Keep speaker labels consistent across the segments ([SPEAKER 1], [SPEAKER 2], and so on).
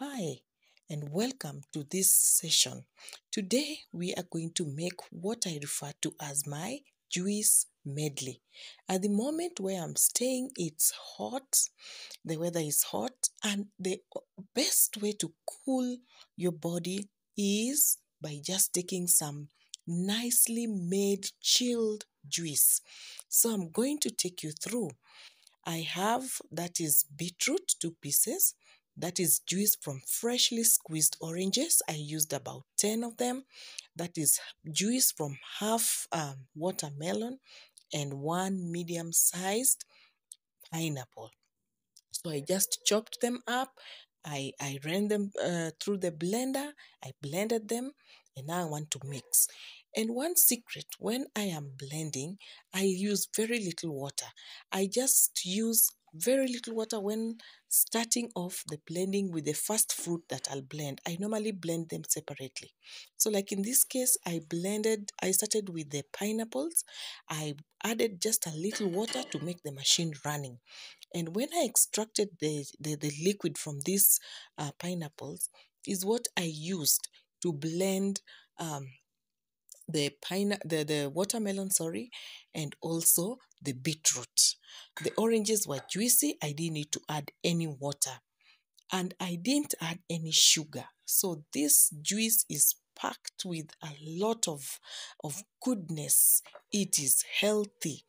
[SPEAKER 1] Hi, and welcome to this session. Today, we are going to make what I refer to as my juice medley. At the moment where I'm staying, it's hot, the weather is hot, and the best way to cool your body is by just taking some nicely made chilled juice. So, I'm going to take you through. I have that is beetroot, two pieces that is juice from freshly squeezed oranges. I used about 10 of them. That is juice from half um, watermelon and one medium sized pineapple. So I just chopped them up. I, I ran them uh, through the blender. I blended them and now I want to mix. And one secret when I am blending, I use very little water. I just use very little water when starting off the blending with the first fruit that I'll blend. I normally blend them separately. So, like in this case, I blended, I started with the pineapples. I added just a little water to make the machine running. And when I extracted the, the, the liquid from these uh, pineapples, is what I used to blend um, the pine the, the watermelon sorry and also the beetroot. The oranges were juicy. I didn't need to add any water. And i didn't add any sugar. So this juice is packed with a lot of of goodness. It is healthy.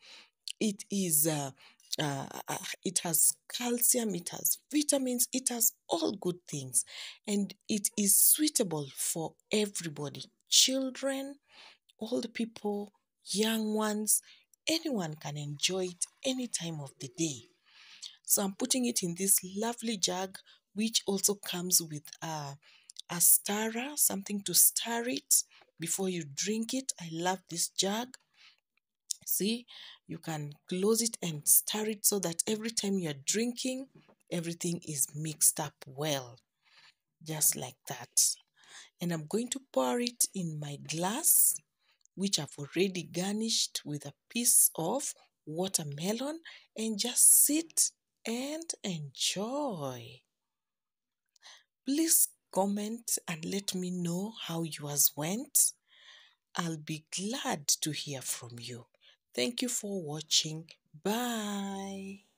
[SPEAKER 1] It is uh, uh, uh, it has calcium, it has vitamins, it has all good things, and it is suitable for everybody children, old people, young ones, anyone can enjoy it any time of the day. So I'm putting it in this lovely jug, which also comes with a, a stirrer, something to stir it before you drink it. I love this jug. See, you can close it and stir it so that every time you're drinking, everything is mixed up well, just like that. And I'm going to pour it in my glass which I've already garnished with a piece of watermelon and just sit and enjoy. Please comment and let me know how yours went. I'll be glad to hear from you. Thank you for watching. Bye.